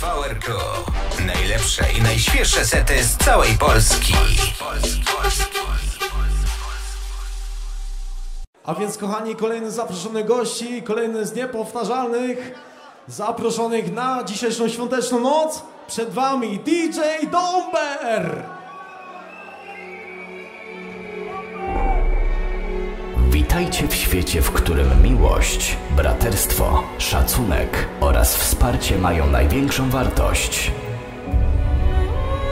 VRQ. Najlepsze i najświeższe sety z całej Polski. A więc kochani, kolejny zaproszony gości, kolejny z niepowtarzalnych zaproszonych na dzisiejszą świąteczną noc. Przed wami DJ Domber! Witajcie w świecie, w którym miłość, braterstwo, szacunek oraz wsparcie mają największą wartość.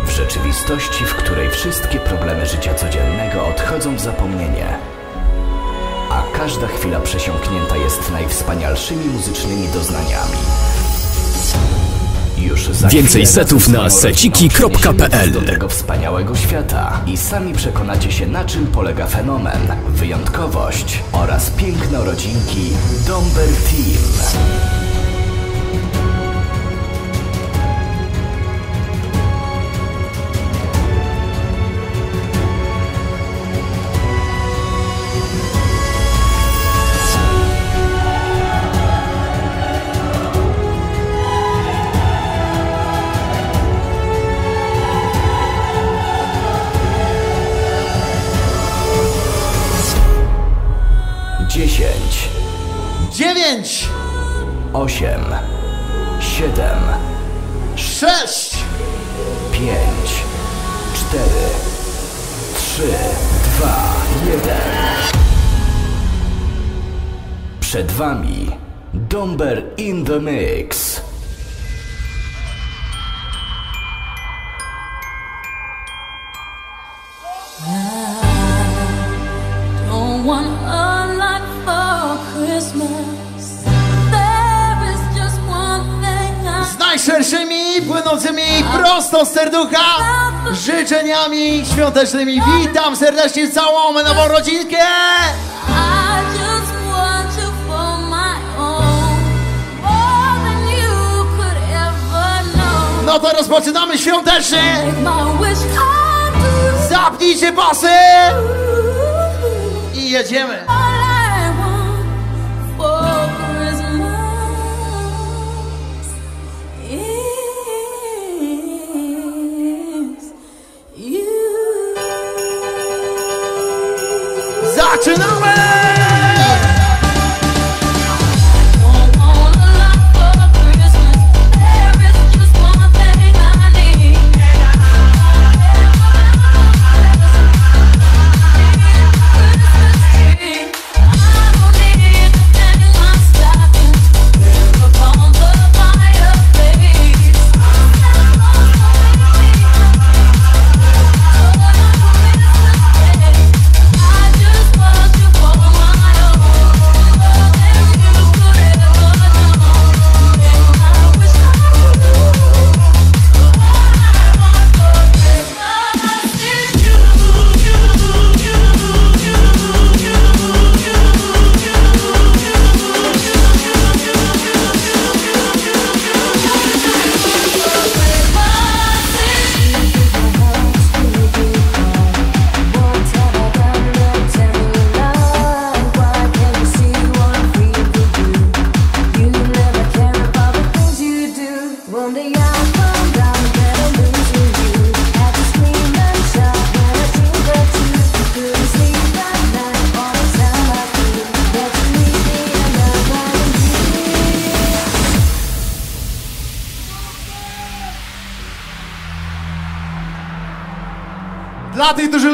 W rzeczywistości, w której wszystkie problemy życia codziennego odchodzą w zapomnienie, a każda chwila przesiąknięta jest najwspanialszymi muzycznymi doznaniami. Więcej setów na seciki.pl. tego wspaniałego świata i sami przekonacie się na czym polega fenomen, wyjątkowość oraz piękno rodzinki Domber Team. 8, 7, 6, 5, 4, 3, 2, 1. Przed Wami Domber in the Mix. Płynącymi prosto z serducha życzeniami świątecznymi. Witam serdecznie całą nową rodzinkę! No to rozpoczynamy świątecznie! Zapnijcie pasy i jedziemy!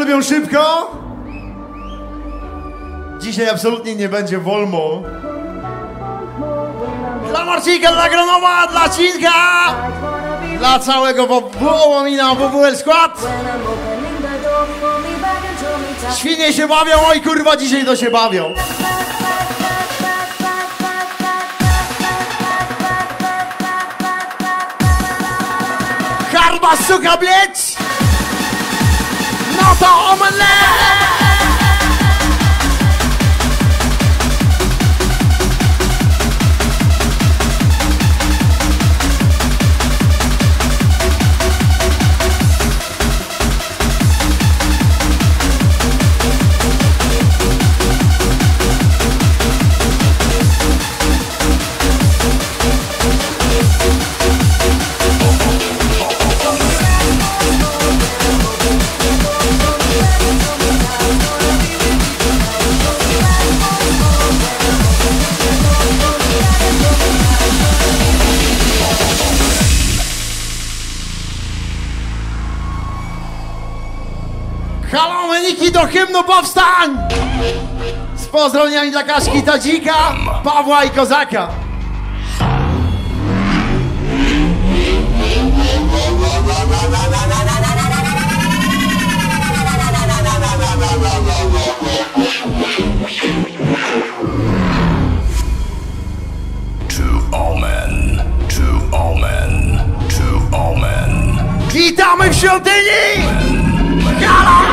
Lubią szybko, dzisiaj absolutnie nie będzie wolno. Dla Marcinka, dla Gronowa, dla Cinka, dla całego Wołomina WWL skład. Świnie się bawią, oj kurwa, dzisiaj to się bawią. Karma, suka, blieć! No to omelet! Z pozdrowieniami dla Kaśki Tadzika, Pawła i Kozaka. To all men, to all men, to all men. Witamy w świątyni! Welcome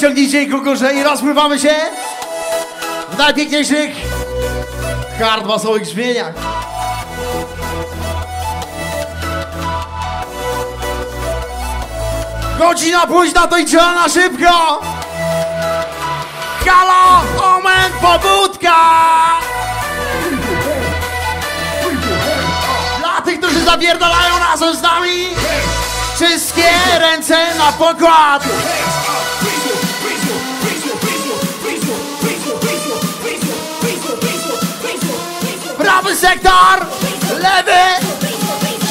wyciągnijcie ich ku górze i rozpływamy się w najpiękniejszych hardbasowych brzmieniach. Godzina późna, to idzie na szybko! Halo, moment, pobudka! Dla tych, którzy zapierdalają razem z nami, wszystkie ręce na pokład! Prawy sektor, lewy,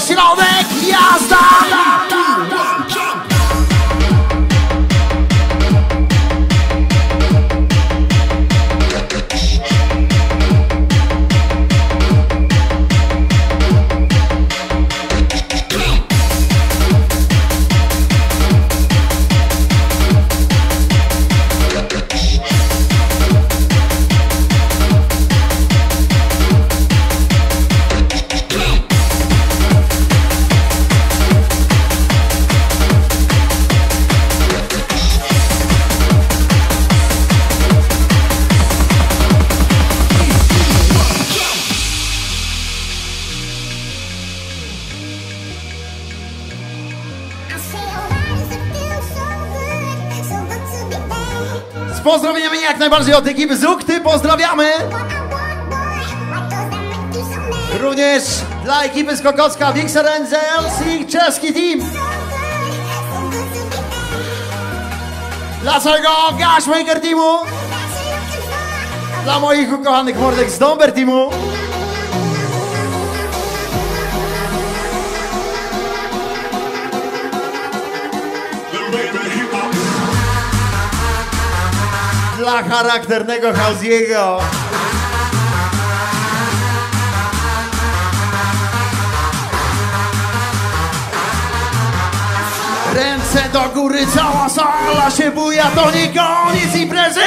środek, jazda! Najbardziej od ekipy z Ukty, pozdrawiamy! Również dla ekipy z Kokocka, Wixer Angels czeski team! Dla całego Gashmaker teamu! Dla moich ukochanych mordek z Domber teamu! dla charakternego Hausiego. Ręce do góry, cała sala się buja, to nie koniec imprezy!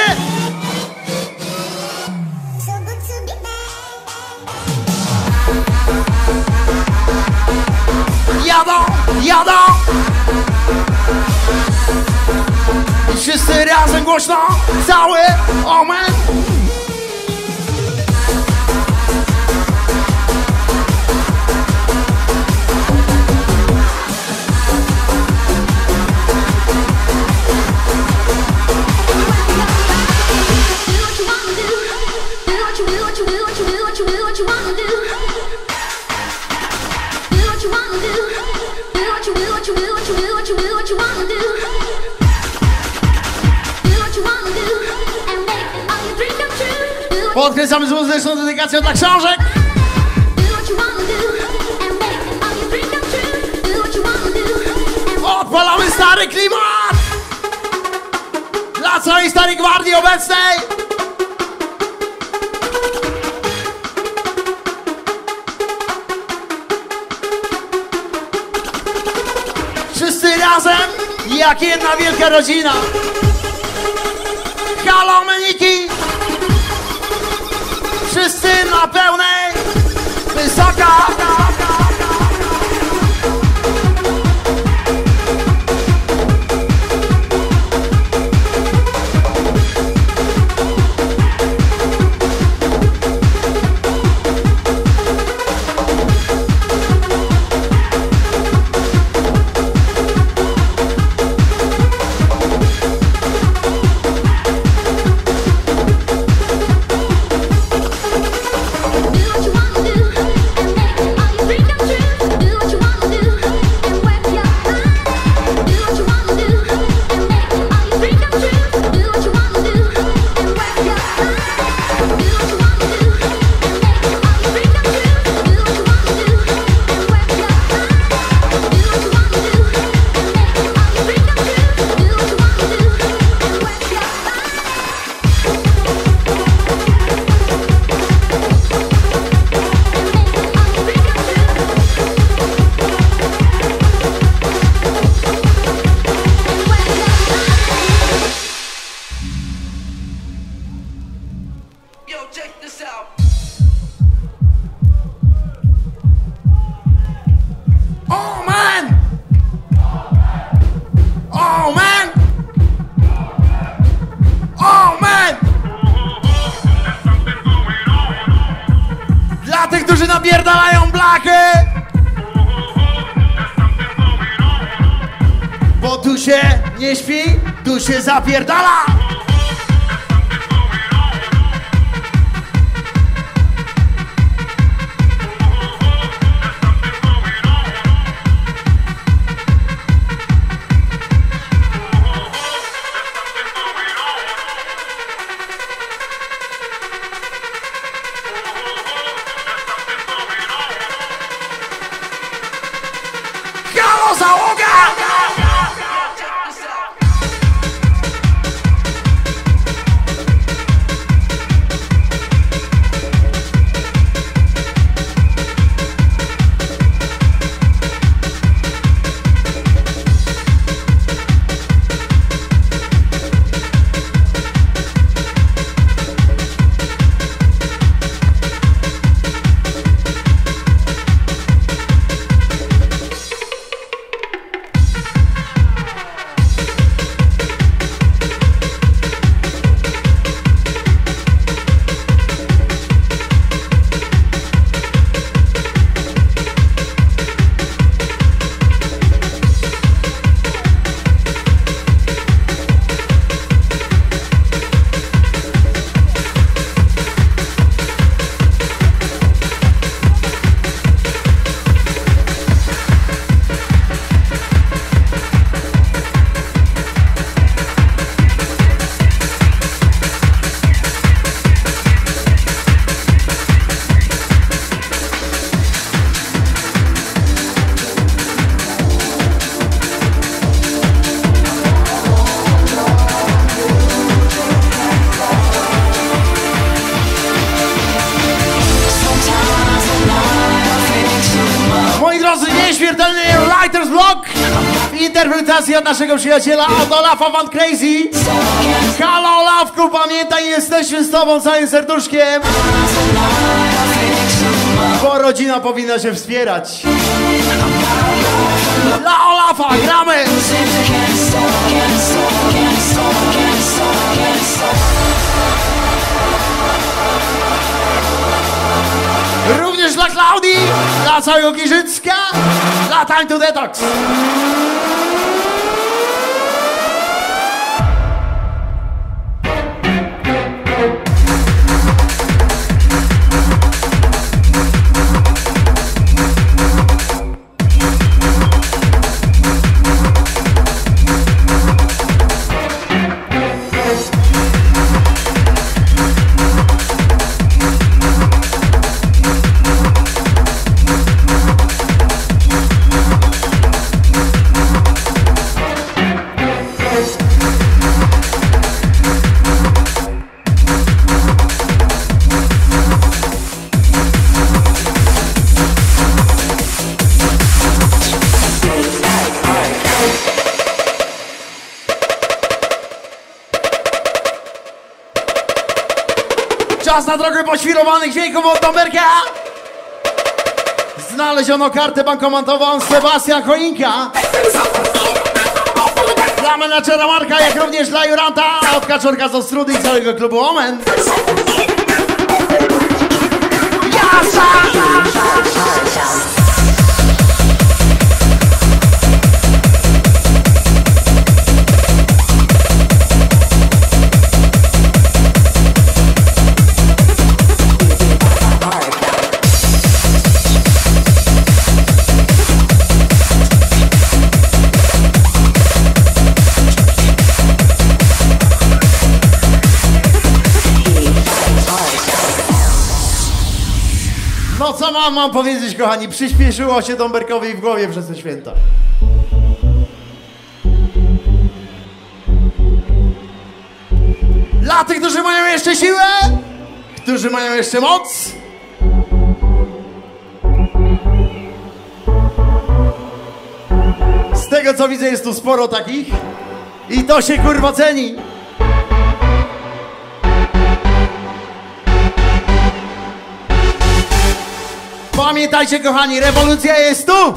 Jadą, jadą! Wszyscy razem głośno, cały omen! Dedykacją dla książek! Odpalamy stary klimat! Dla całej starej gwardii obecnej! Wszyscy razem, jak jedna wielka rodzina! Wszyscy na pełnej! Wysoka! Od naszego przyjaciela od Olafa Van Crazy. Halo Olafku, pamiętaj, jesteśmy z tobą całym serduszkiem. Bo rodzina powinna się wspierać. Dla Olafa gramy! Również dla Klaudii, dla całego Giżycka, dla Time to Detox. Drogę poświrowanych dźwięków od. Znaleziono kartę bankomatową Sebastian Choinka. Dla menadżera Marka, jak również dla Juranta, od Kaczorka z Ostrudy i całego klubu Omen. No co mam, mam powiedzieć, kochani? Przyspieszyło się Dąberkowi w głowie przez te święta. Dla tych, którzy mają jeszcze siłę, którzy mają jeszcze moc. Z tego co widzę jest tu sporo takich i to się kurwa ceni. Pamiętajcie kochani, rewolucja jest tu!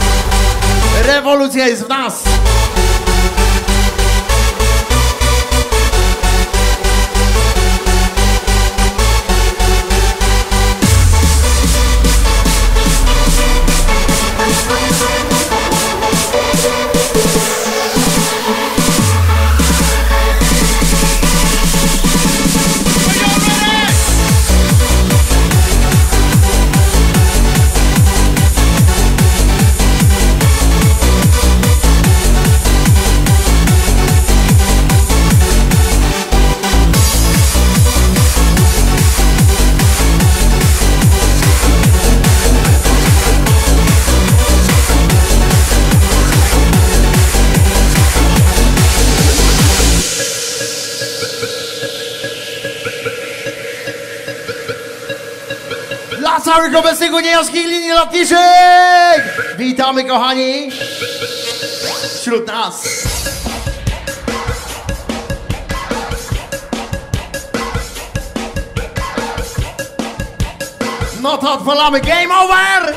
Rewolucja jest w nas! Obecnych uniejowskich linii lotniczych! Witamy kochani! Wśród nas! No to odpalamy Game Over!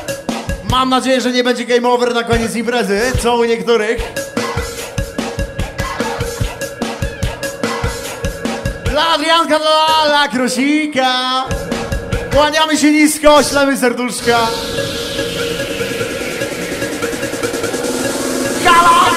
Mam nadzieję, że nie będzie Game Over na koniec imprezy, co u niektórych. Dla Adrianka, dla, dla Krosika! Kłaniamy się nisko, ślemy serduszka. Halo!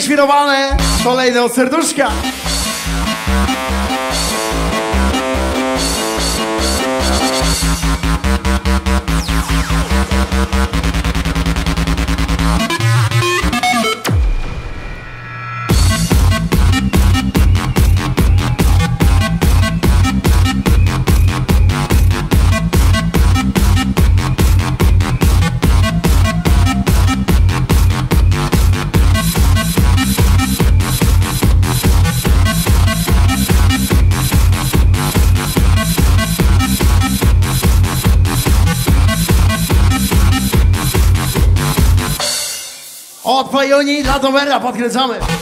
Kolejne ześwirowane, kolejne od serduszka. Pajoni dla Domera podkręcamy.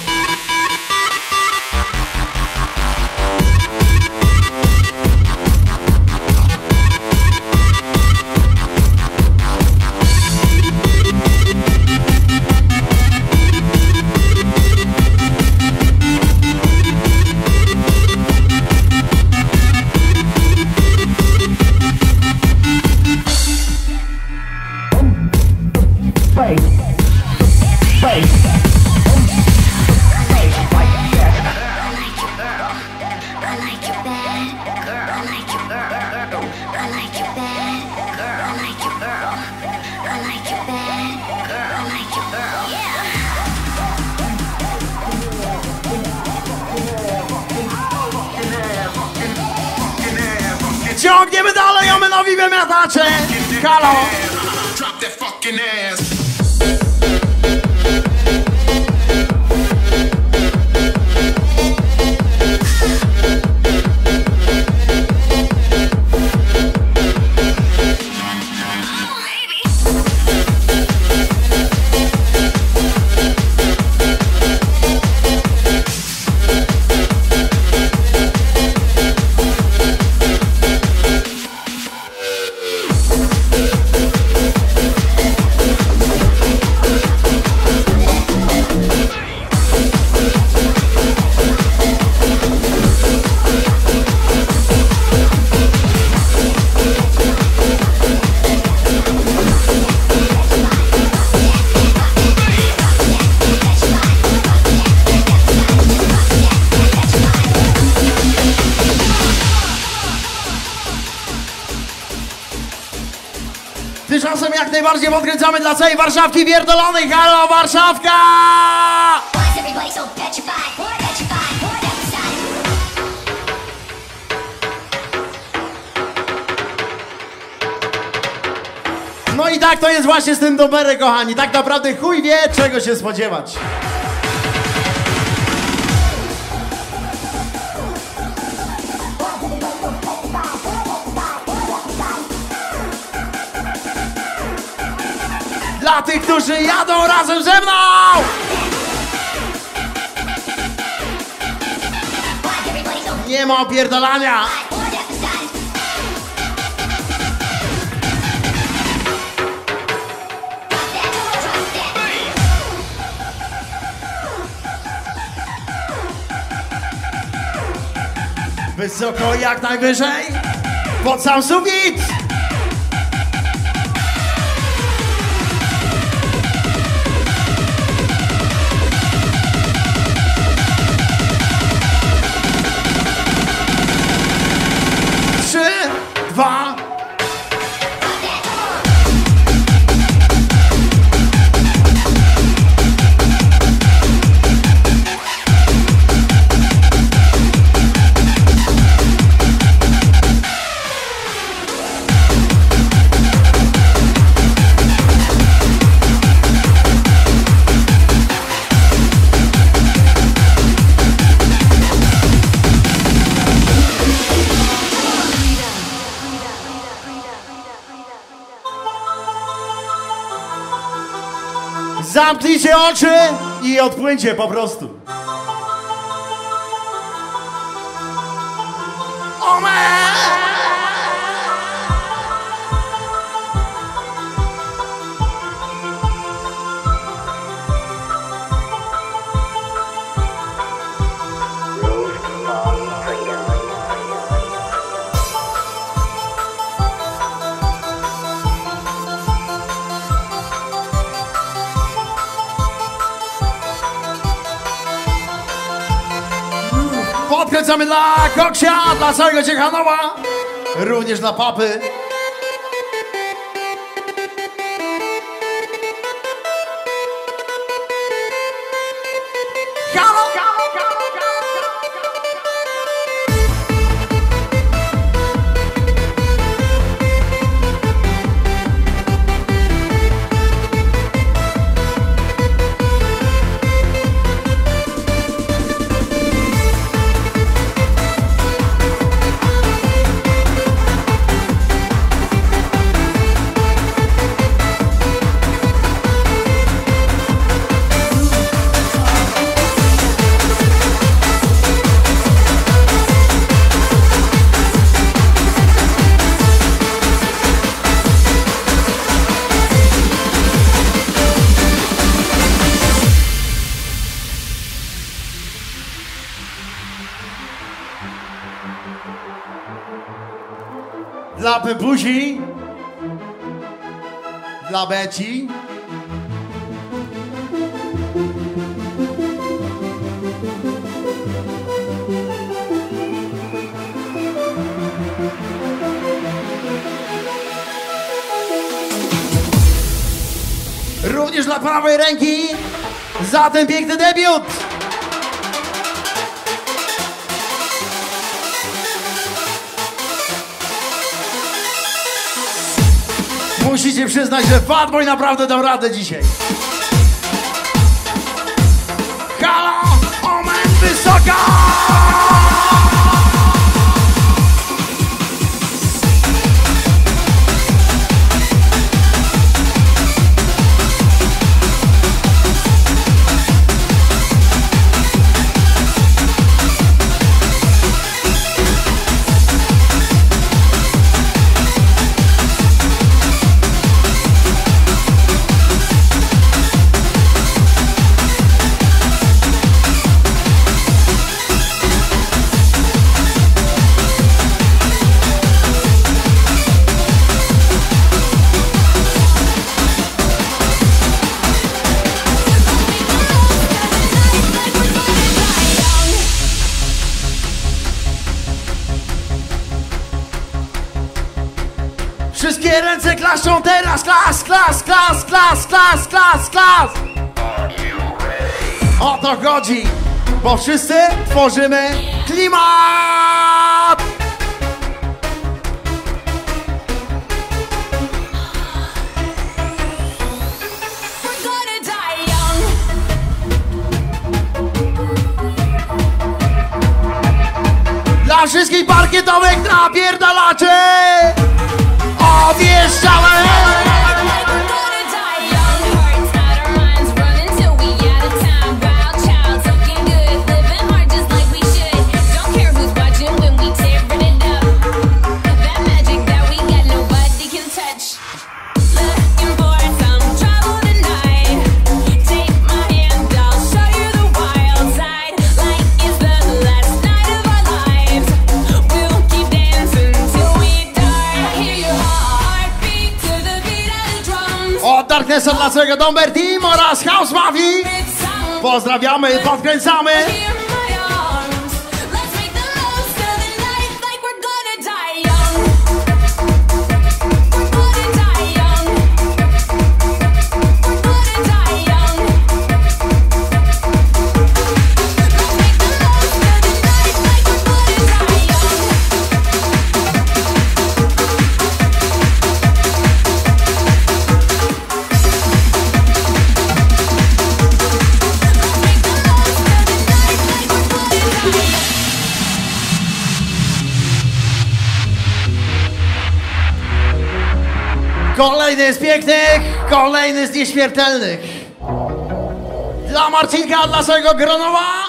Jak najbardziej podkręcamy dla całej Warszawki pierdolonej. Halo Warszawka! No i tak to jest właśnie z tym doberem, kochani. Tak naprawdę chuj wie, czego się spodziewać. Którzy jadą razem ze mną! Nie ma opierdolania! Wysoko jak najwyżej! Pod sam sufit! Zamknijcie oczy i odpłyńcie po prostu. Polecamy dla Koksia, dla całego Ciechanowa, również dla papy. Zuzi, dla Beci. Również dla prawej ręki za ten piękny debiut! musicie przyznać, że Fatboy naprawdę dał radę dzisiaj. Hala, moment wysoka! Klas, klas! O to chodzi, bo wszyscy tworzymy klimat! Dla wszystkich parkietowych napierdalaczy! Odjeżdżamy! Darknessa dla całego Domber Team oraz House Mafii. Pozdrawiamy, podkręcamy. Kolejny z pięknych, kolejny z nieśmiertelnych. Dla Marcinka, dla swojego Gronowa.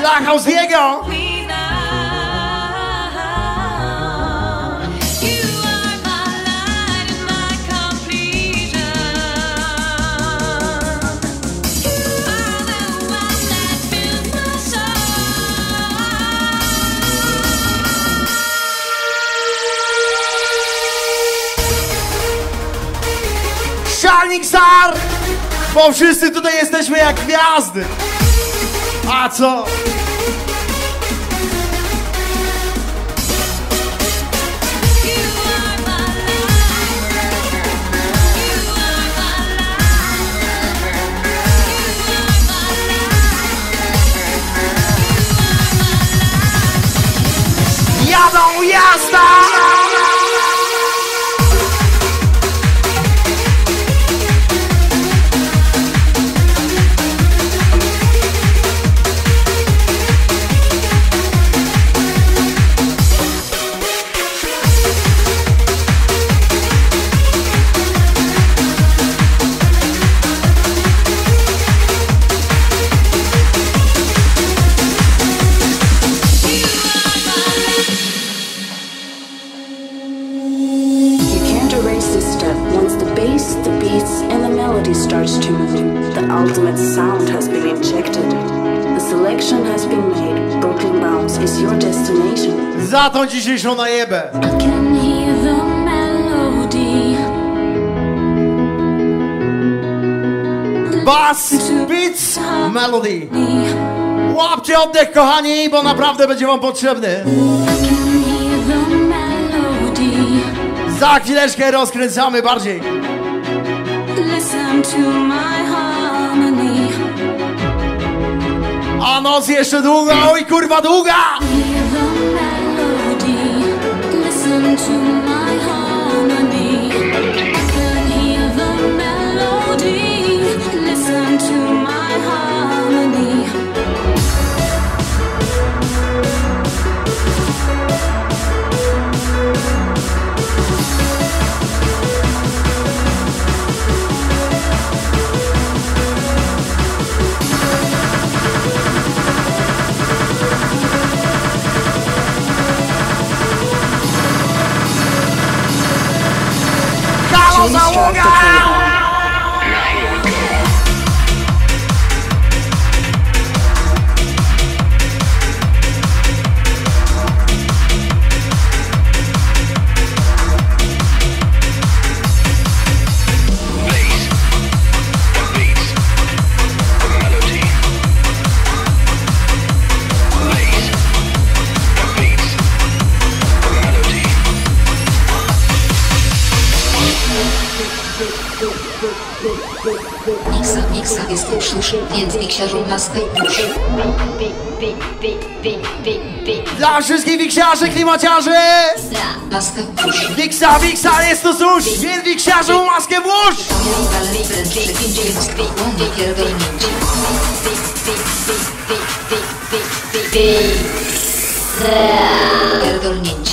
Dla Hausiego. Shining Star! Bo wszyscy tutaj jesteśmy jak gwiazdy. A co? Jadą jazda! Za tą dzisiejszą najebę. Bass, beats, melody. Łapcie oddech, kochani, bo naprawdę będzie wam potrzebny. Za chwileczkę rozkręcamy bardziej. A noc jeszcze długa, oj kurwa długa! Maskę pusz. Wiksa, wiksa, jest to susz! Więc wiksiarzu, maskę włóż! Pierdolnięcie.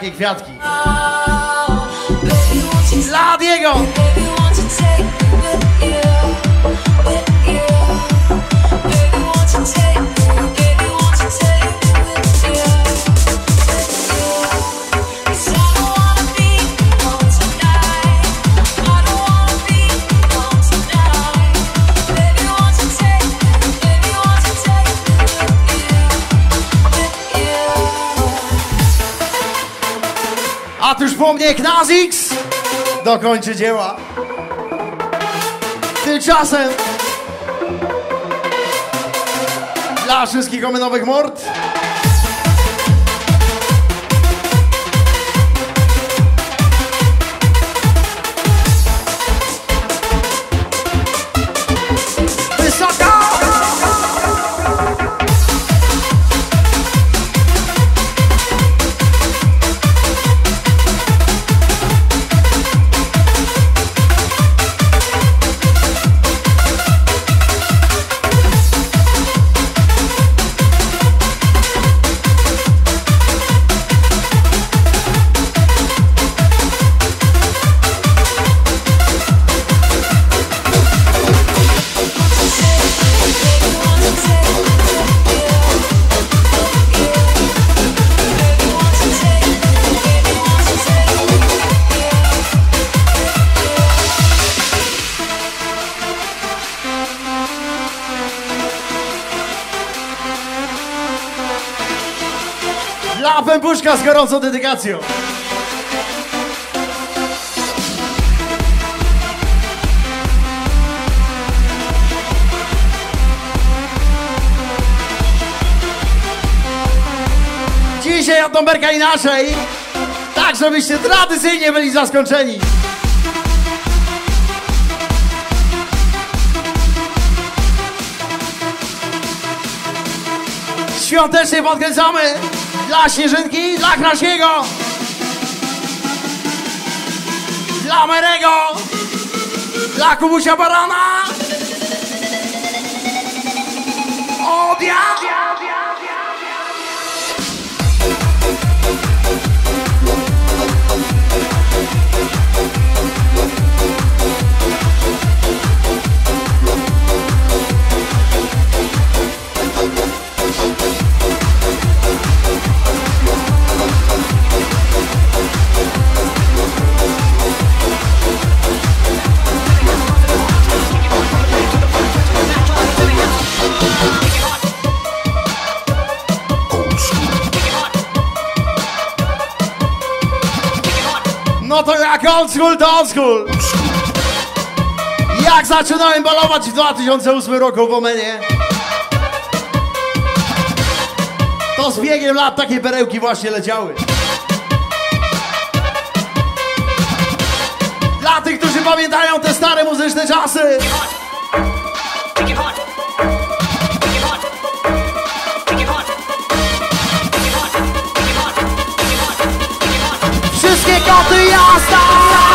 Potem o, po mnie Knazix dokończy dzieła. Tymczasem dla wszystkich omenowych mord Dla pępuszka z gorącą dedykacją. Dzisiaj od Tomberka inaczej, tak żebyście tradycyjnie byli zaskoczeni. Świątecznie podkręcamy dla Śnieżynki, dla Krasiego, dla Merego, dla Kubusia Barana, Odia! Jak old school to old school. Jak zaczynałem balować w 2008 roku w Omenie, to z biegiem lat takie perełki właśnie leciały. Dla tych, którzy pamiętają te stare muzyczne czasy. Wszystkie koty jazda!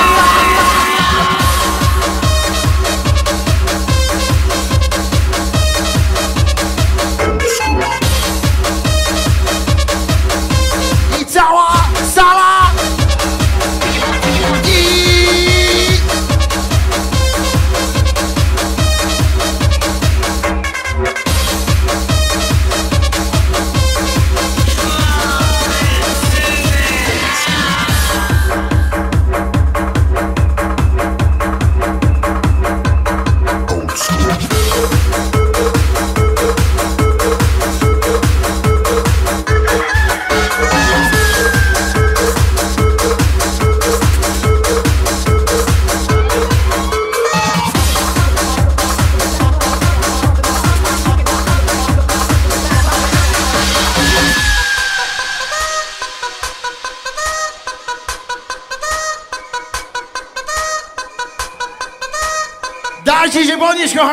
Dajcie się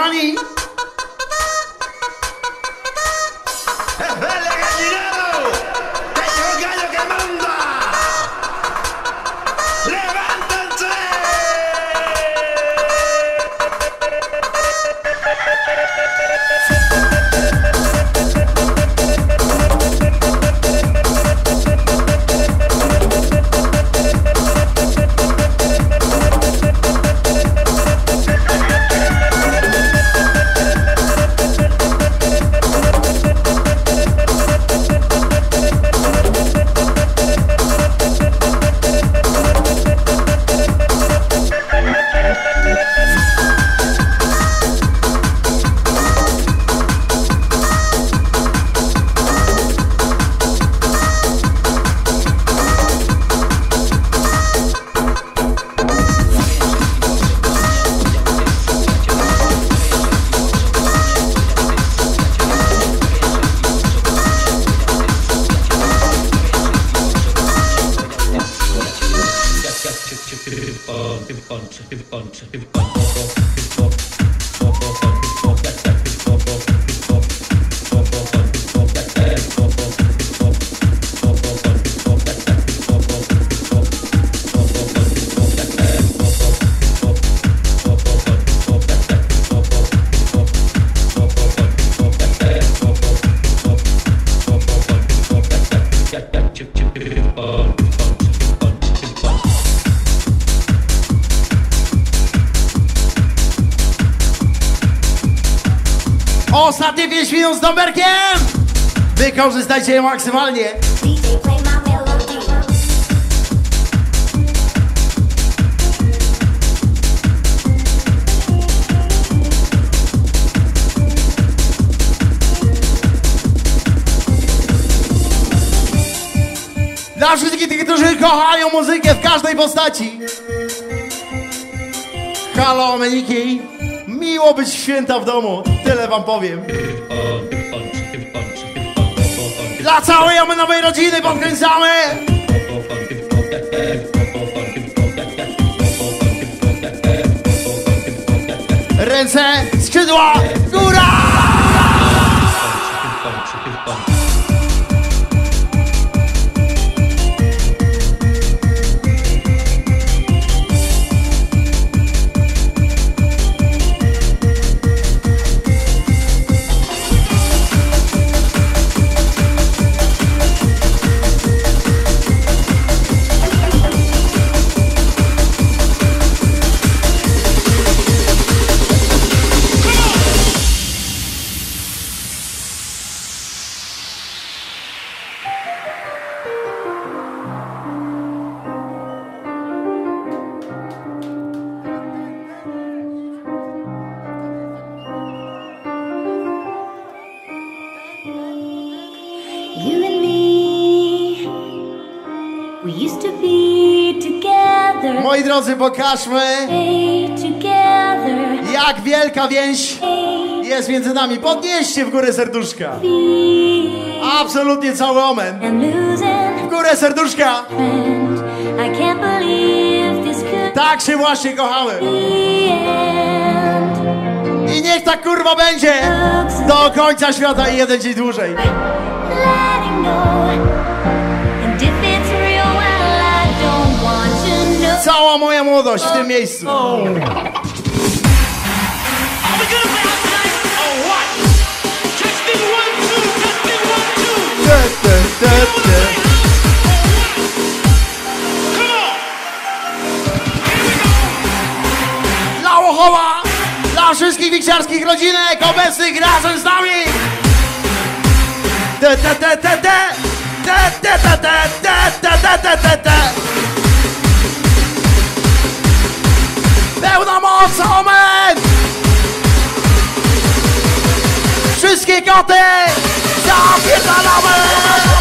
Ostatnie 5 minut z Domberkiem! Wykorzystajcie je maksymalnie. Dla wszystkich tych, którzy kochają muzykę w każdej postaci. Halo, Meniki. Miło być święta w domu. Tyle wam powiem. Dla całej nowej rodziny podkręcamy. Ręce, skrzydła, góra! Moi drodzy, pokażmy, jak wielka więź jest między nami. Podnieście w górę serduszka. Absolutnie cały omen. W górę serduszka. Tak się właśnie kochamy. I niech tak kurwa będzie do końca świata i jeden dzień dłużej. Moja młodość w tym miejscu. Te, te, te, te. Dla Łochowa, dla wszystkich wikciarskich rodzinek obecnych razem z nami. Te, te, te, te, te. Te, te, te, te, te, te, te, te, te, Velkommen med oss sammen! Husk ikke at det er Ja,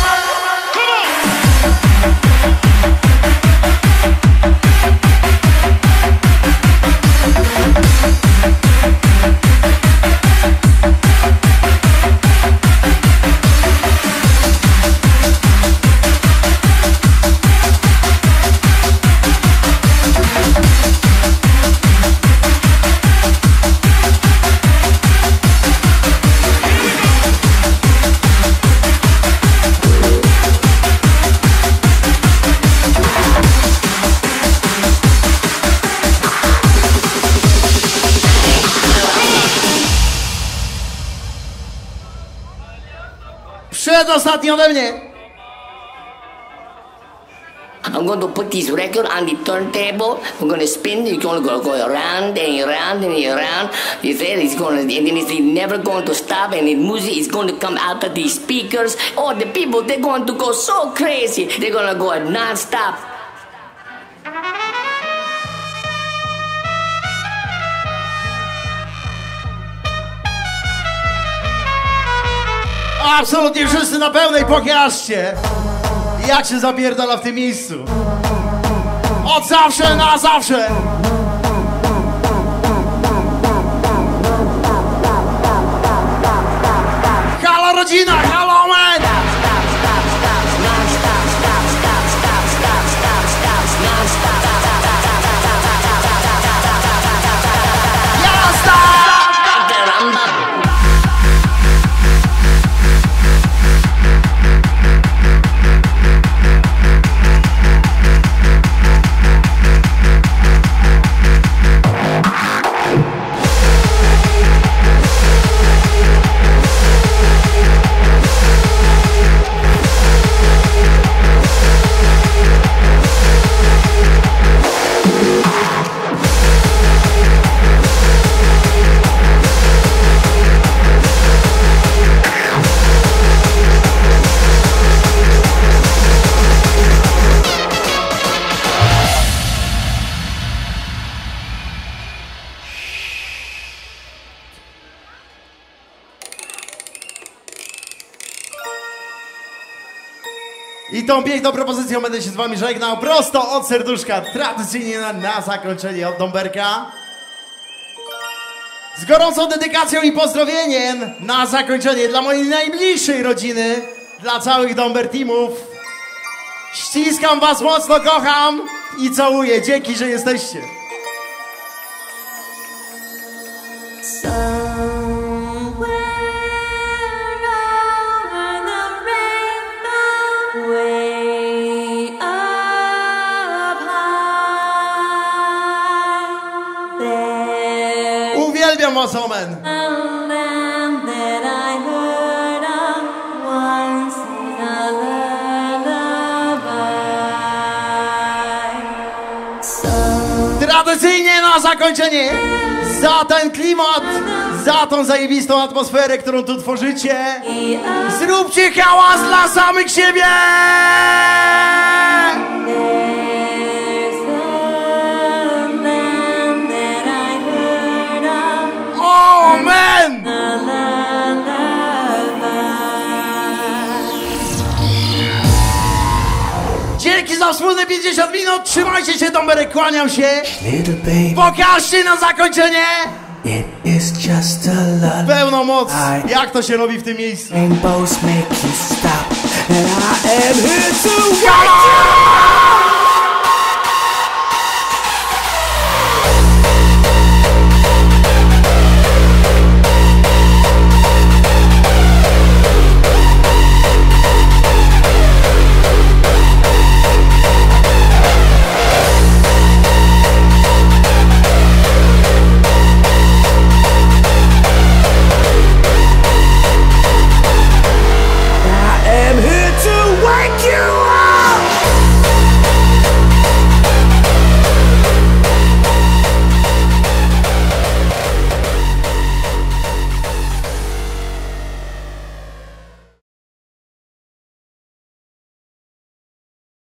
I'm going to put this record on the turntable. I'm going to spin. It's going to go, go around and around and around. You said it's going to, and then it's never going to stop. And the music is going to come out of these speakers. Oh, the people, they're going to go so crazy. They're going to go non-stop. Absolutnie wszyscy na pełnej pokażcie, jak się zapierdala w tym miejscu. Od zawsze na zawsze. Halo rodzina, halo men! Jazda! Tą piękną propozycją będę się z wami żegnał prosto od serduszka, tradycyjnie na, na zakończenie od Domberka. Z gorącą dedykacją i pozdrowieniem na zakończenie dla mojej najbliższej rodziny, dla całych Domber teamów. Ściskam was mocno, kocham i całuję. Dzięki, że jesteście. So Tradycyjnie na zakończenie za ten klimat, za tą zajebistą atmosferę, którą tu tworzycie. Zróbcie hałas dla samych siebie! Za wspólne 50 minut, trzymajcie się, Domberek, kłaniam się. Little baby, Pokażcie na zakończenie it is just a lullaby. pełną moc, I- jak to się robi w tym miejscu. Rainbows make you stop, and I am here to on!